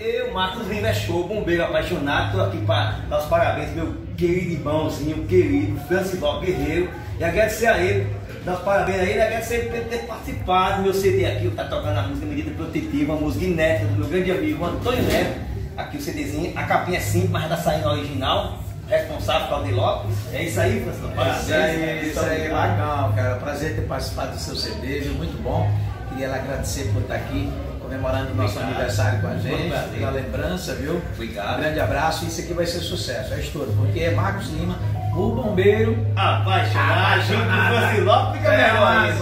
Eu, Marcos Lima é show, bombeiro apaixonado, tô aqui para dar os parabéns meu querido irmãozinho, querido Francival Guerreiro, e agradecer a ele, dar os parabéns a ele, agradecer por ter participado. Do meu CD aqui, tá tocando a música Medida Protetiva, uma música inédita do meu grande amigo Antônio Neto, aqui o CDzinho, a capinha é simples, mas tá saindo original, responsável Claudio Lopes, é isso aí, Francival, parabéns. Isso aí, isso aí, legal, cara, prazer ter participado do seu CD, viu? muito bom, queria agradecer por estar aqui, comemorando o nosso aniversário com a gente, pela lembrança, viu? Obrigado. Um grande abraço, isso aqui vai ser sucesso, é estouro, porque é Marcos Lima, o bombeiro. Apaixonado, junto com o Franciló, fica é melhor.